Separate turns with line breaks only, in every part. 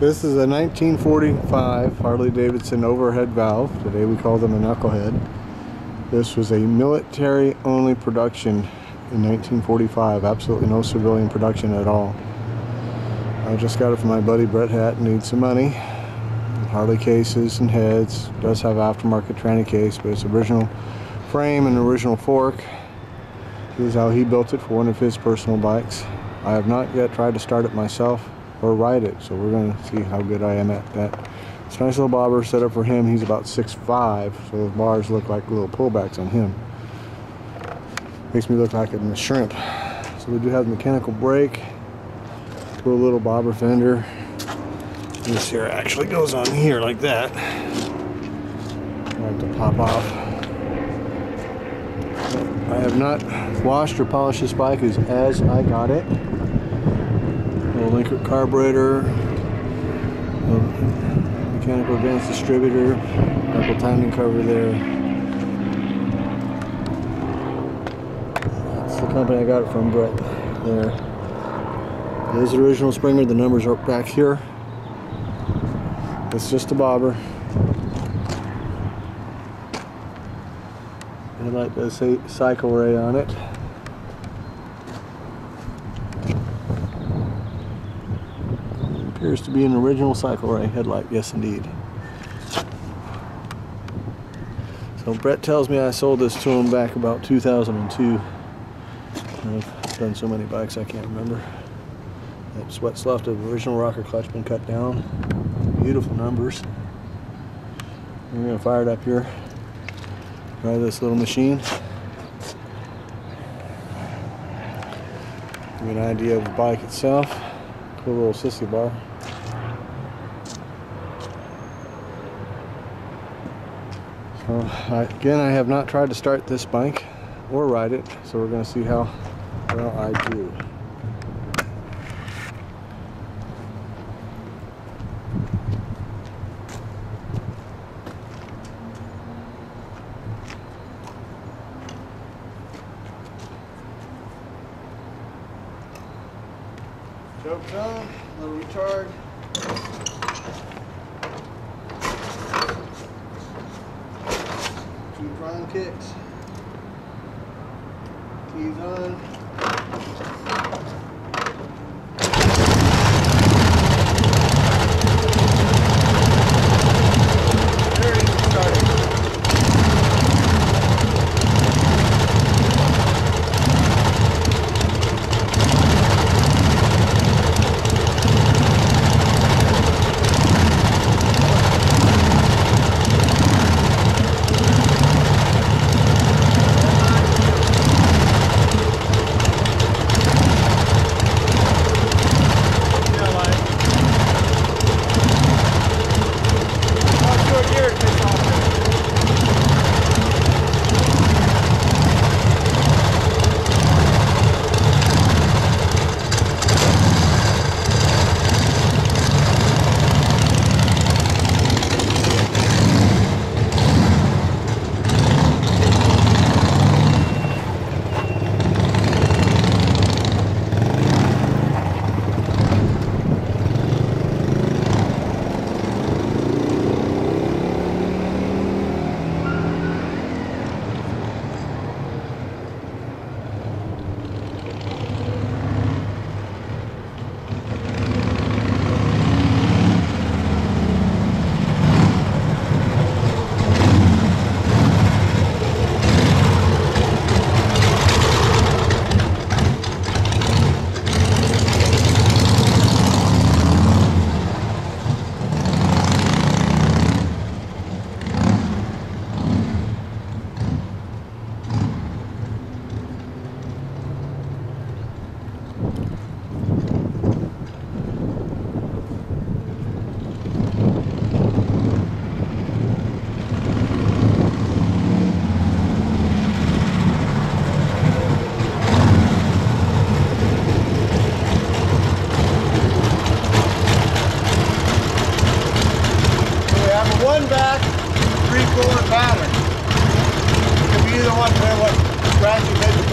This is a 1945 Harley Davidson overhead valve. Today we call them a knucklehead. This was a military only production in 1945. Absolutely no civilian production at all. I just got it from my buddy Brett Hatt. Needs some money. Harley cases and heads. Does have aftermarket tranny case, but it's original frame and original fork. This is how he built it for one of his personal bikes. I have not yet tried to start it myself or ride it, so we're going to see how good I am at that. It's a nice little bobber set up for him. He's about 6'5", so those bars look like little pullbacks on him. Makes me look like I'm a shrimp. So we do have the mechanical brake, a little bobber fender. This here actually goes on here like that. I have to pop off. I have not washed or polished this bike as I got it. Linkert carburetor, mechanical advanced distributor, couple timing cover there. That's the company I got it from, Brett. There. It is the original Springer. The numbers are back here. It's just a bobber. Headlight does say Cycle-Ray on it. Appears to be an original Cycle-Ray headlight, yes indeed. So Brett tells me I sold this to him back about 2002. I've done so many bikes I can't remember. That's what's left of the original rocker clutch been cut down. Beautiful numbers. We're gonna fire it up here. Try this little machine. Give you an idea of the bike itself. Little sissy bar. So again, I have not tried to start this bike or ride it, so we're going to see how well I do. Choke's on, little retard. Two prime kicks. Keys on.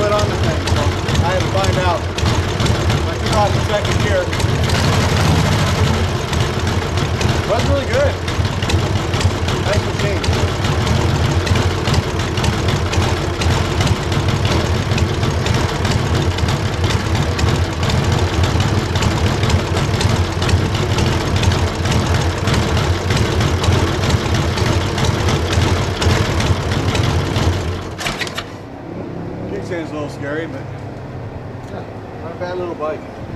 put on the thing. So I had to find out. I took off the second gear. That's really good. Military, but not a bad little bike.